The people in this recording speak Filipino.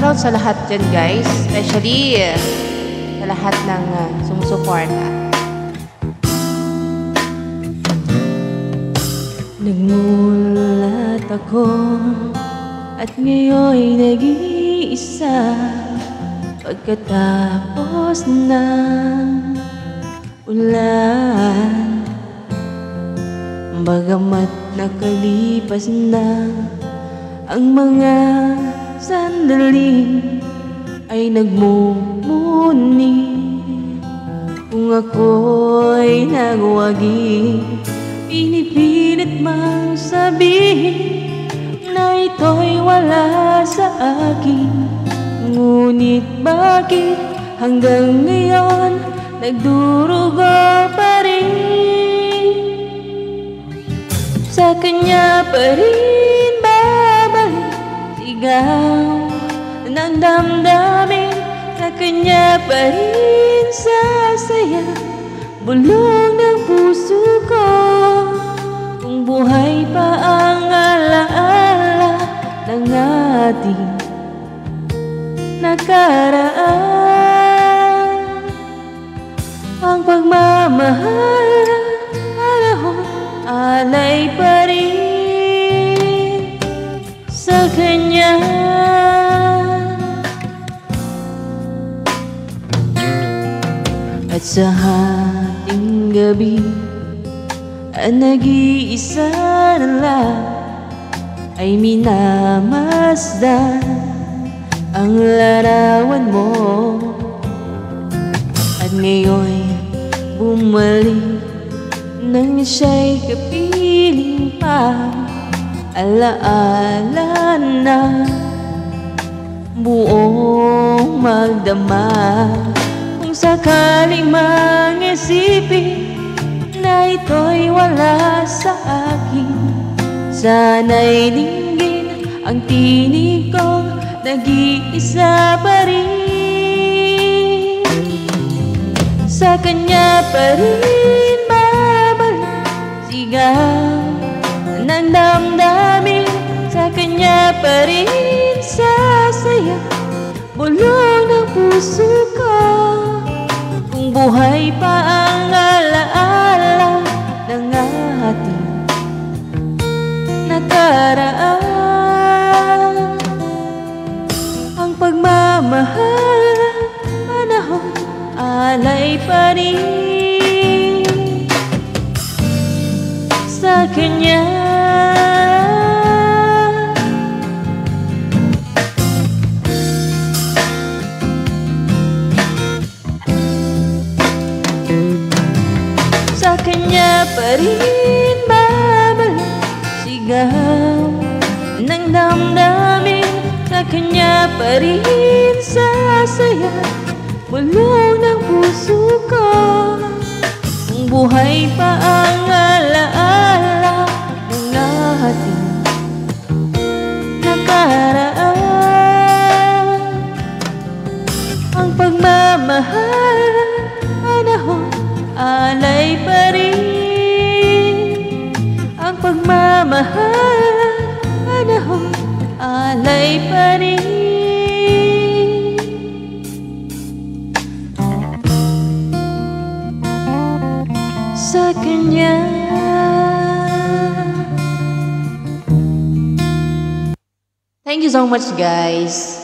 Shoutout sa lahat dyan guys, especially sa lahat ng uh, sumusuporta. Nagmulat ako at ngayon nag-iisa Pagkatapos ng ulan Bagamat nakalipas na ang mga sandali ay nagmumuni. Kung ako'y nagwagi Pinipilit mang sabihin Na ito'y wala sa akin. Ngunit bakit hanggang ngayon Nagdurugo pa rin? Sa kanya pa rin Sigaw ng damdamin Sa kanya pa rin sasaya Bulong ng puso ko Kung buhay pa ang alaala Ng ating nakaraan. Ang pagmamahal na panahon Alay pa rin kanya. At sa hating gabi Ang nag-iisa na lang Ay minamasdan Ang larawan mo. At ngayon bumalik Nang siya'y kapiling pa Alaala na Buong magdama. Kung sakaling mangisipin Na ito'y wala sa akin Sana'y dinggin ang tinig kong Nag-iisa pa rin. Sa kanya pa rin Bulong ng puso ko Kung buhay pa ang alaala Ng ating nakaraan. Ang pagmamahal panahon Alay pa rin. Sa kanya pa rin babalik Sigaw ng damdamin Sa kanya pa rin sasaya Bulong ng puso ko. Kung buhay pa ang pagmamahal panahon alay pa rin Sa kanya Thank you so much guys.